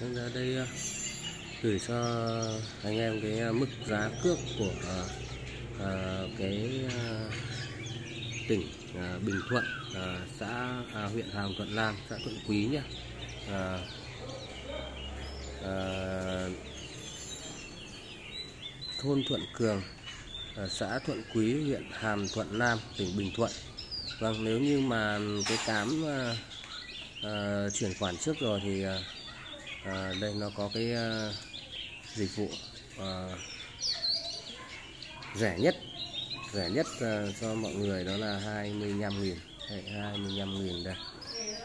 Vâng, Nên ra đây ờ, gửi cho anh em cái ờ, mức giá cước của uh, uh, cái uh, tỉnh uh, Bình Thuận uh, xã uh, huyện Hàm Thuận Nam xã Thuận Quý nhé uh, uh, thôn Thuận Cường uh, xã Thuận Quý huyện Hàm Thuận Nam tỉnh Bình Thuận. Vâng nếu như mà cái cám uh, uh, chuyển khoản trước rồi thì uh, à, đây nó có cái à, dịch vụ à, rẻ nhất rẻ nhất à, cho mọi người đó là 25.000 25.000 đây.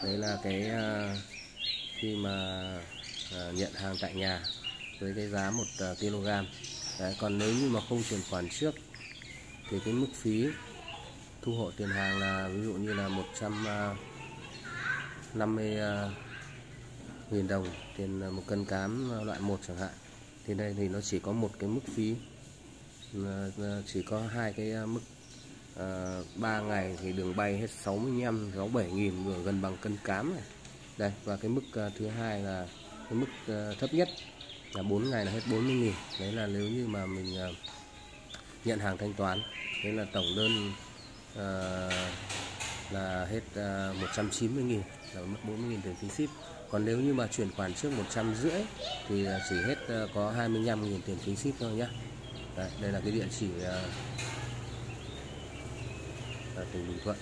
Đấy là cái à, khi mà à, nhận hàng tại nhà với cái giá 1 à, kg. Đấy, còn nếu như mà không chuyển khoản trước thì cái mức phí thu hộ tiền hàng là ví dụ như là 150 à, nghìn đồng tiền à, một cân cám à, loại 1 chẳng hạn. Thì đây thì nó chỉ có một cái mức phí. À, chỉ có hai cái à, mức à, 3 ngày thì đường bay hết 65 67 nghìn vừa gần bằng cân cám này. Đây và cái mức à, thứ hai là cái mức à, thấp nhất là 4 ngày là hết 40 nghìn. Đấy là nếu như mà mình à, nhận hàng thanh toán đấy là tổng đơn à, là hết à, 190 000 là mất 40 000 tiền phí ship. Còn nếu như mà chuyển khoản trước 150 thì chỉ hết à, có 25 000 tiền phí ship thôi nhá. Đây, đây là cái địa chỉ à, à, tỉnh Bình Thuận.